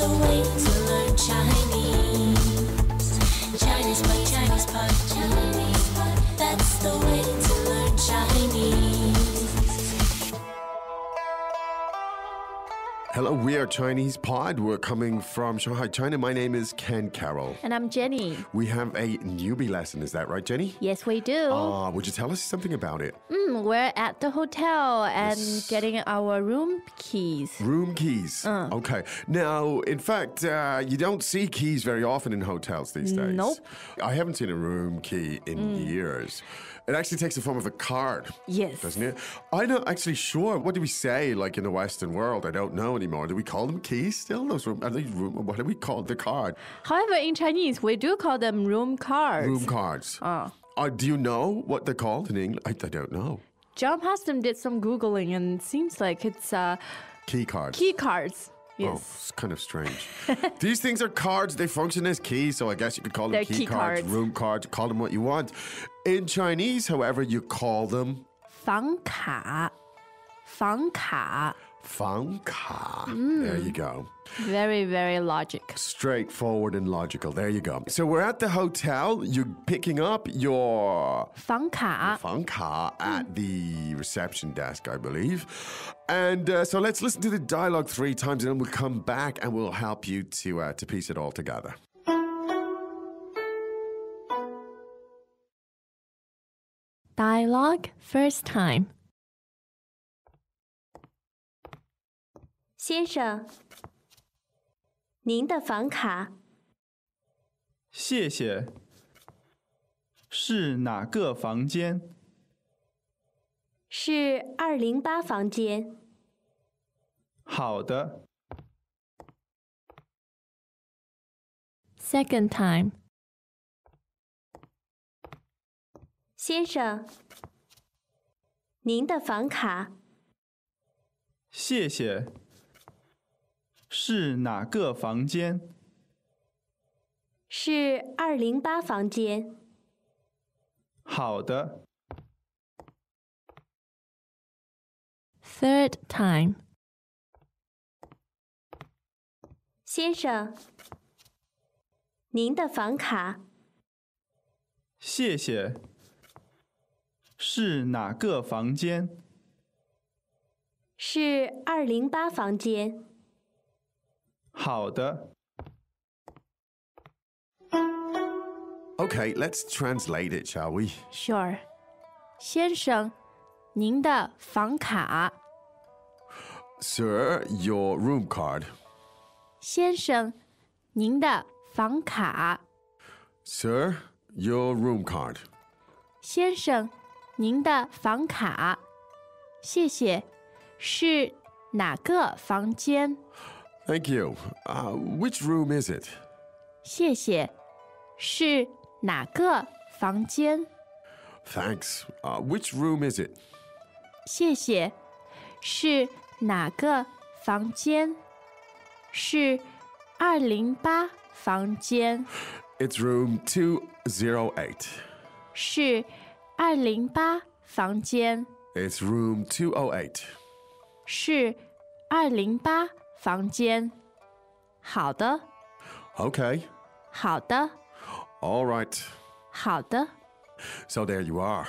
the way to learn Chinese. Hello, we are Chinese Pod. We're coming from Shanghai, China. My name is Ken Carroll. And I'm Jenny. We have a newbie lesson. Is that right, Jenny? Yes, we do. Uh, would you tell us something about it? Mm, we're at the hotel and Yes. getting our room keys. Room keys. Uh. Okay. Now, in fact, uh, you don't see keys very often in hotels these days. Nope. I haven't seen a room key in years. It actually takes the form of a card. Yes. Doesn't it? I'm not actually sure. What do we say, like in the Western world? I don't know anymore. Do we call them keys still? Those room, are they room, what do we call the card? However, in Chinese, we do call them room cards. Room cards. Oh. Uh, do you know what they're called in English? I, I don't know. John Pasden did some Googling and seems like it's uh, key cards. Key cards. Oh, yes. Oh, it's kind of strange. These things are cards. They function as keys, so I guess you could call them key, key cards, cards, room cards, call them what you want. In Chinese, however, you call them 房卡,房卡.房卡 fang ka. Mm. There you go. Very, very logic. Straightforward and logical. There you go. So we're at the hotel. You're picking up your 房卡. fang ka at the reception desk, I believe. And uh, so let's listen to the dialogue three times, and then we'll come back and we'll help you to uh, to piece it all together. Dialogue first time. 先生，您的房卡谢谢。是哪个房间？是二零八房间。好的，Second time. 先生，您的房卡谢谢。是哪个房间？是二零八房间。好的，Third time. 先生，您的房卡谢谢。是哪个房间？是二零八房间。好的， Okay, let's translate it, shall we? Sure. 先生，您的房卡。 Sir, your room card. 先生，您的房卡。 Sir, your room card. 先生，您的房卡。谢谢。是哪个房间？ Thank you. Uh, which room is it? 谢谢。是哪个房间？ Thanks. Uh, which room is it? 谢谢。是哪个房间？是二零八房间。 It's room 208. 是二零八房间。 It's room 208. 是二零八 房间。好的， Okay. 好的， All right. 好的。 So there you are.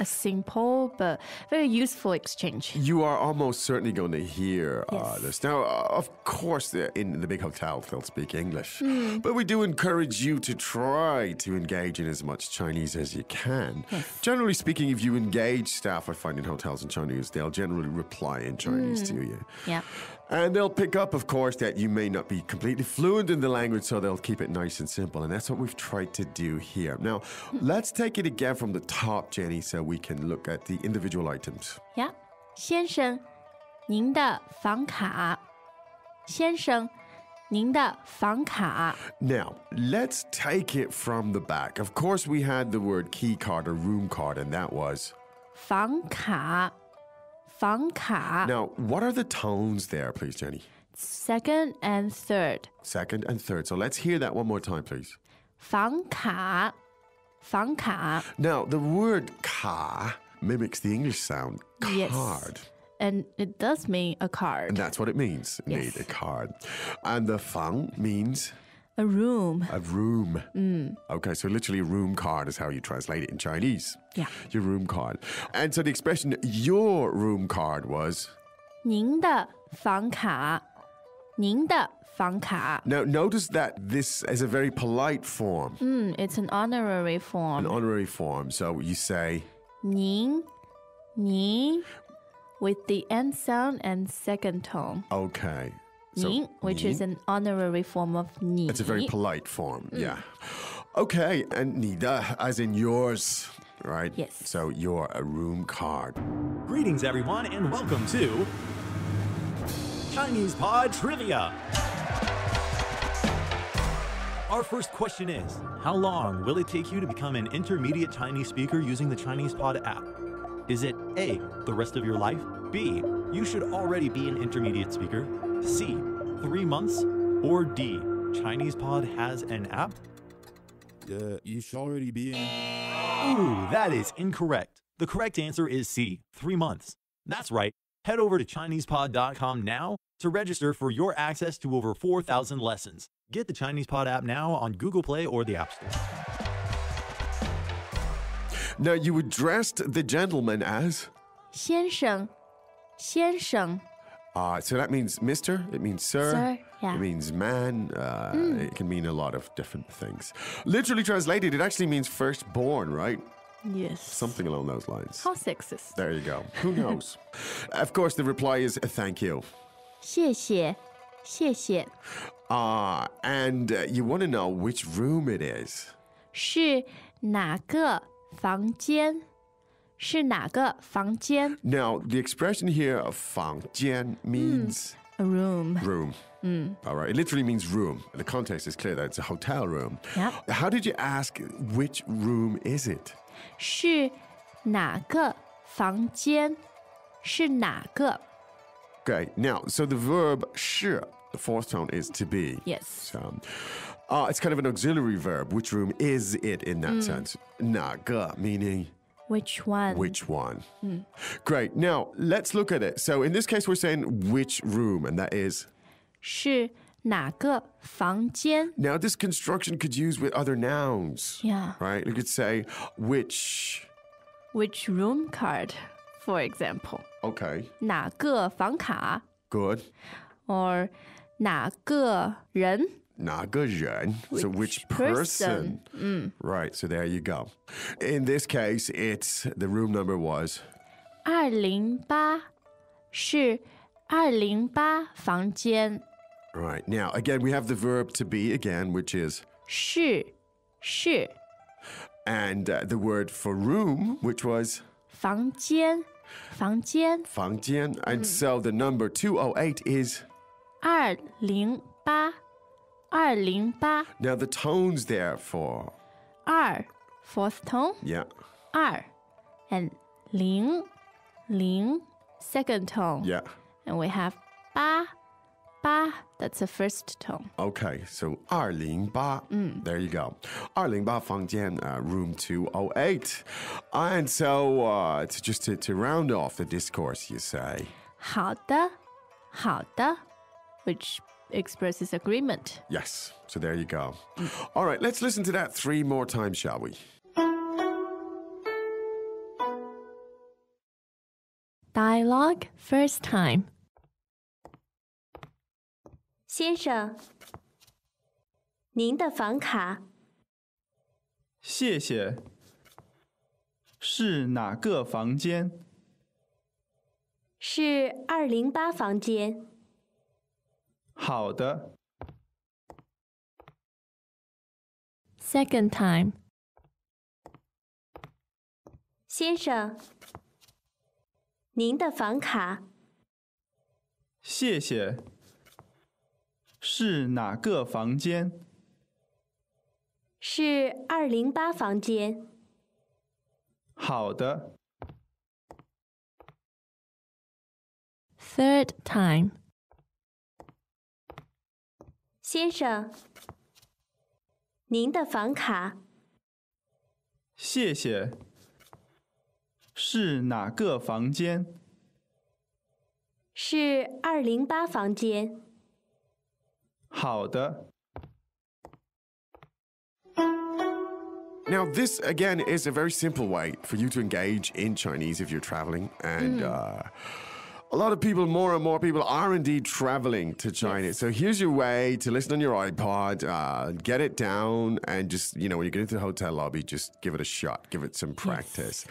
A simple but very useful exchange. You are almost certainly going to hear uh, Yes. this. Now, uh, of course, uh, in the big hotels, they'll speak English. Hmm. But we do encourage you to try to engage in as much Chinese as you can. Generally speaking, if you engage staff, I find in hotels in Chinese, they'll generally reply in Chinese to you. Yeah. And they'll pick up, of course, that you may not be completely fluent in the language, so they'll keep it nice and simple. And that's what we've tried to do here. Now, let's take it again from the top, Jenny, so we can look at the individual items. 呀，先生，您的房卡。先生，您的房卡。 Now, let's take it from the back. Of course, we had the word key card or room card, and that was. 房卡， 房卡。 Now, what are the tones there, please, Jenny? Second and third. Second and third. So let's hear that one more time, please. 房卡，房卡。 Now, the word ka mimics the English sound Yes. card. and it does mean a And card, that's what it means. Need Yes. a card. And the fang means a room. a room. Okay, so literally a room card is how you translate it in Chinese. Yeah. Your room card. And so the expression your room card was 您的房卡，您的房卡。 now notice that this is a very polite form, Mm, it's an honorary an form. honorary form. So you say 您，您 with the end sound and second tone. okay. So 您, which is an honorary form of 你. It's a very polite form, yeah. Okay, and 你的 as in yours, right? Yes. So you're a room card. Greetings, everyone, and welcome to Chinese Pod Trivia. Our first question is How long will it take you to become an intermediate Chinese speaker using the Chinese Pod app? Is it A, the rest of your life? B, you should already be an intermediate speaker? C, three months? Or D, Chinese Pod has an app? Uh, you should already be in. Ooh, that is incorrect. The correct answer is C, three months. That's right. Head over to ChinesePod.com now to register for your access to over 4,000 lessons. Get the Chinese Pod app now on Google Play or the App Store. Now you addressed the gentleman as 先生，先生 uh, so that means Mister. It means sir. Sir, yeah. It means man. Uh, It can mean a lot of different things. Literally translated, it actually means firstborn, right? Yes. Something along those lines. How sexist. There you go. Who knows? of course, the reply is uh, thank you. 谢谢，谢谢， Uh, and uh, you want to know which room it is. 是哪个房间？ 是哪个房间 Now, the expression here of 房间 means ？A room. room. All right. It literally means room. The context is clear that it's a hotel room. Yep. How did you ask which room is it? 是哪个房间？是哪个 Okay. Now, so the verb 是, the fourth tone is to be. Yes. So, uh, it's kind of an auxiliary verb. Which room is it in that sense? 哪个 meaning Which one? which one. Great. Now, let's look at it. So, in this case, we're saying which room, and that is. 是哪个房间 Now, this construction could use with other nouns. Yeah. Right? You could say which. ？Which room card, for example？ Okay. 哪个房卡 Good. or 哪个人？ 哪个人? so which Which person? person? Right. So there you go. In this case, it's the room number was 二零八是二零八房间， right. Now again, we have the verb to be again, which is 是是 and uh, the word for room, which was 房间，房间房间. And so the number 208 is 二零八， 二零八 now the tones there for 二 fourth tone yeah 二 and 零零 second tone yeah. and we have 八八 that's the first tone. Okay, so 208. There you go. 208房间, uh, room 208. And so, uh, to, just to, to round off the discourse, you say, 好的，好的 which expresses agreement. yes. So there you go. All right, let's listen to that three more times, shall we? Dialogue first time. 先生，您的房卡谢谢。是哪个房间？是二零八房间。 好的， Second time. 先生，您的房卡谢谢。是哪个房间？是二零八房间。好的， Third time. 先生，您的房卡谢谢。是哪个房间？是二零八房间。好的，Now, this again is a very simple way for you to engage in Chinese if you're traveling. And uh, a lot of people, more and more people, are indeed traveling to China. So here's your way to listen on your iPod, uh, get it down, and just, you know, when you get into the hotel lobby, just give it a shot, give it some practice.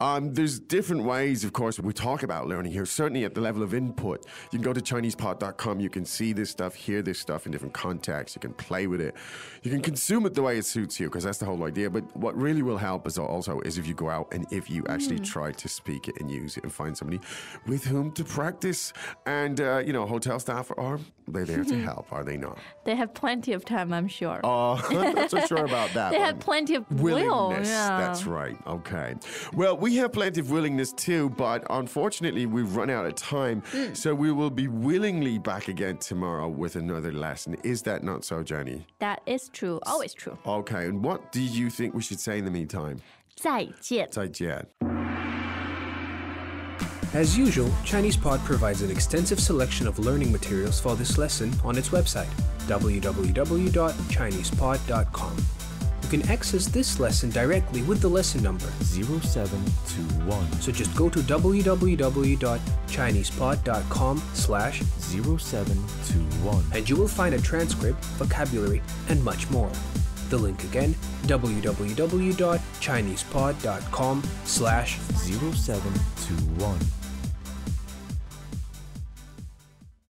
Um, there's different ways, of course, we talk about learning here. Certainly at the level of input, you can go to ChinesePod.com, you can see this stuff, hear this stuff in different contexts, you can play with it, you can consume it the way it suits you, because that's the whole idea. But what really will help is also is if you go out and if you actually try to speak it and use it and find somebody with whom to practice. And, uh, you know, hotel staff are they there to help, are they not? They have plenty of time, I'm sure. Oh, I'm not so sure about that. they one. have plenty of will. Willingness. Yeah. That's right. Okay. Well, we have plenty of willingness too, but unfortunately, we've run out of time. So we will be willingly back again tomorrow with another lesson. Is that not so, Jenny? That is true. Always true. Okay. And what do you think we should say in the meantime? 再见。再见. As usual, ChinesePod provides an extensive selection of learning materials for this lesson on its website, www.chinesepod.com. You can access this lesson directly with the lesson number, 0721 so just go to www.chinesepod.com slash 0721 and you will find a transcript, vocabulary, and much more. The link again, www.chinesepod.com slash 0721